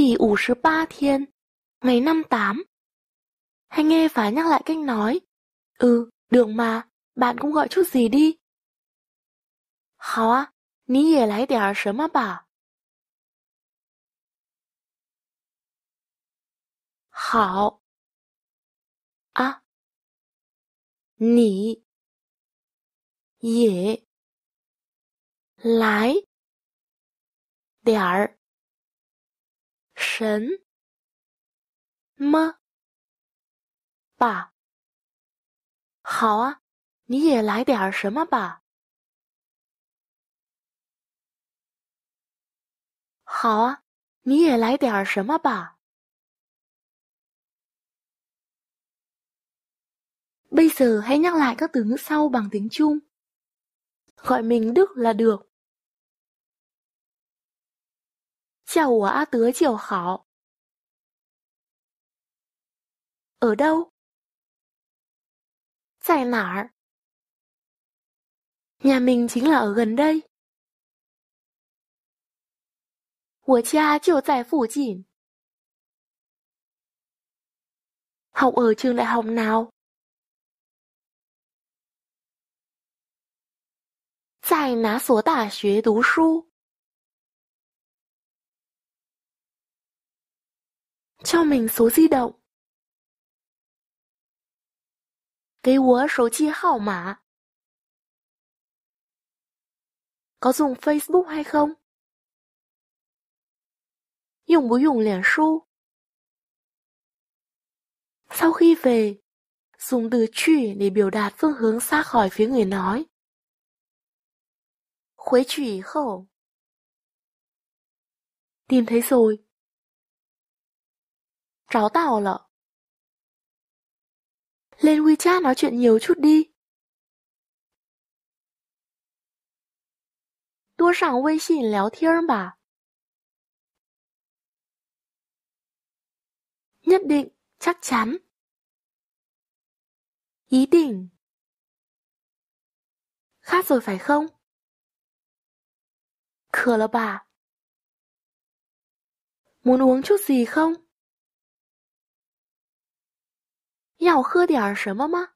Đi 53 thiên, ngày năm tám. Hay nghe phải nhắc lại cách nói. Ừ, đường mà, bạn cũng gọi chút gì đi. 好啊，你也来点什么吧。好啊，你也来点儿 什么吧。好啊，你也来点儿什么吧。好啊，你也来点儿什么吧。Bây giờ hãy nhắc lại các từ ngữ sau bằng tiếng Trung. Gọi mình Đức là được. Chào của A Tứa Chiều Hảo. Ở đâu? Tại nả? Nhà mình chính là ở gần đây. 我家就在附近。Học ở trường đại học nào? 在哪所大学读书 cho mình số di động. mã. Có dùng Facebook hay không? Dùng bố dùng liền su. Sau khi về, dùng từ chỉ để biểu đạt phương hướng xa khỏi phía người nói. Khuế chỉ khẩu. Tìm thấy rồi, 找到了。Lên WeChat nói chuyện nhiều chút đi. 多上微信聊天吧。Nhất định, chắc chắn. Ý định. Khát rồi phải không? 渴了吧？Muốn uống chút gì không? 要喝点什么吗？